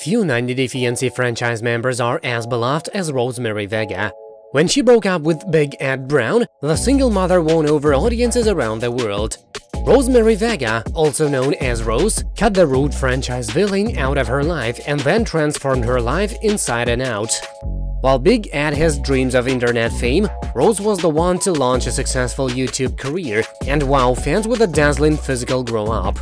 Few 90 Day Fiancé franchise members are as beloved as Rosemarie Vega. When she broke up with Big Ed Brown, the single mother won over audiences around the world. Rosemarie Vega, also known as Rose, cut the Rude franchise villain out of her life and then transformed her life inside and out. While Big Ed has dreams of internet fame, Rose was the one to launch a successful YouTube career and wow fans with a dazzling physical grow-up.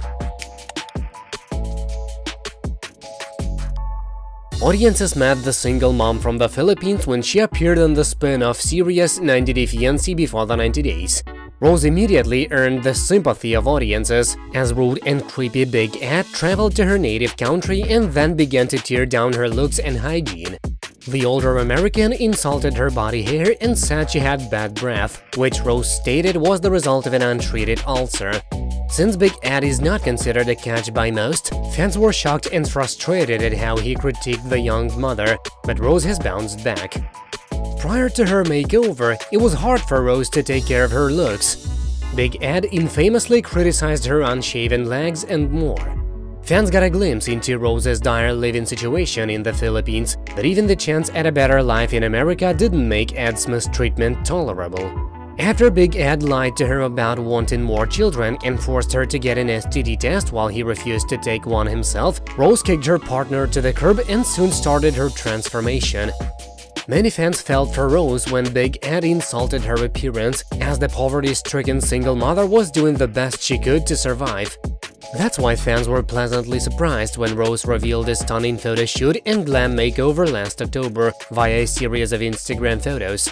Audiences met the single mom from the Philippines when she appeared on the spin-off series 90 Day Fiancé before the 90 days. Rose immediately earned the sympathy of audiences, as rude and creepy Big Ed traveled to her native country and then began to tear down her looks and hygiene. The older American insulted her body hair and said she had bad breath, which Rose stated was the result of an untreated ulcer. Since Big Ed is not considered a catch by most, fans were shocked and frustrated at how he critiqued the young mother, but Rose has bounced back. Prior to her makeover, it was hard for Rose to take care of her looks. Big Ed infamously criticized her unshaven legs and more. Fans got a glimpse into Rose's dire living situation in the Philippines, but even the chance at a better life in America didn't make Ed's mistreatment tolerable. After Big Ed lied to her about wanting more children and forced her to get an STD test while he refused to take one himself, Rose kicked her partner to the curb and soon started her transformation. Many fans felt for Rose when Big Ed insulted her appearance, as the poverty-stricken single mother was doing the best she could to survive. That's why fans were pleasantly surprised when Rose revealed a stunning photo shoot and glam makeover last October via a series of Instagram photos.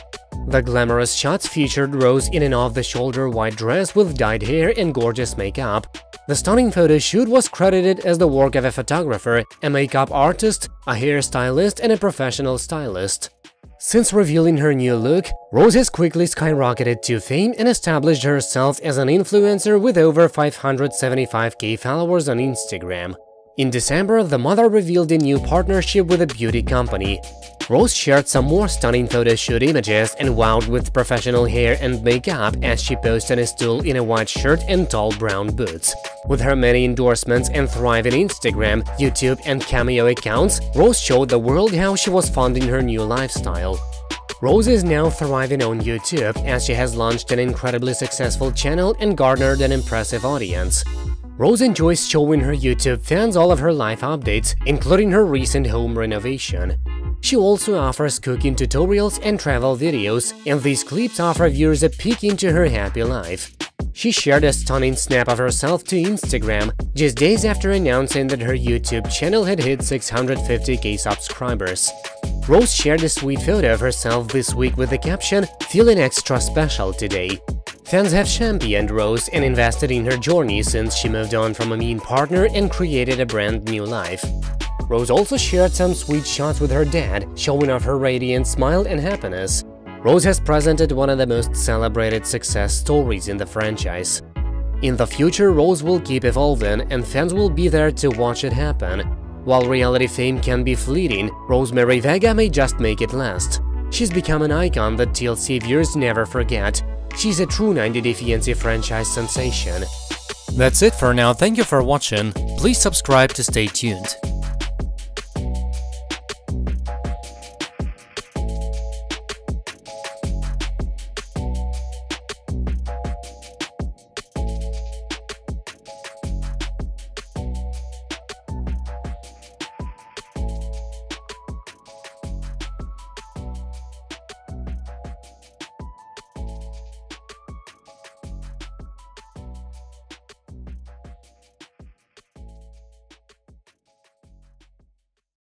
The glamorous shots featured Rose in an off-the-shoulder white dress with dyed hair and gorgeous makeup. The stunning photo shoot was credited as the work of a photographer, a makeup artist, a hairstylist, and a professional stylist. Since revealing her new look, Rose has quickly skyrocketed to fame and established herself as an influencer with over 575k followers on Instagram. In December, the mother revealed a new partnership with a beauty company. Rose shared some more stunning photo shoot images and wowed with professional hair and makeup as she posed on a stool in a white shirt and tall brown boots. With her many endorsements and thriving Instagram, YouTube and Cameo accounts, Rose showed the world how she was funding her new lifestyle. Rose is now thriving on YouTube as she has launched an incredibly successful channel and garnered an impressive audience. Rose enjoys showing her YouTube fans all of her life updates, including her recent home renovation. She also offers cooking tutorials and travel videos, and these clips offer viewers a peek into her happy life. She shared a stunning snap of herself to Instagram just days after announcing that her YouTube channel had hit 650k subscribers. Rose shared a sweet photo of herself this week with the caption, feeling extra special today. Fans have championed Rose and invested in her journey since she moved on from a mean partner and created a brand new life. Rose also shared some sweet shots with her dad, showing off her radiant smile and happiness. Rose has presented one of the most celebrated success stories in the franchise. In the future, Rose will keep evolving and fans will be there to watch it happen. While reality fame can be fleeting, Rosemarie Vega may just make it last. She's become an icon that TLC viewers never forget. She's a true 90 Day Fiancé franchise sensation. That's it for now, thank you for watching, please subscribe to stay tuned.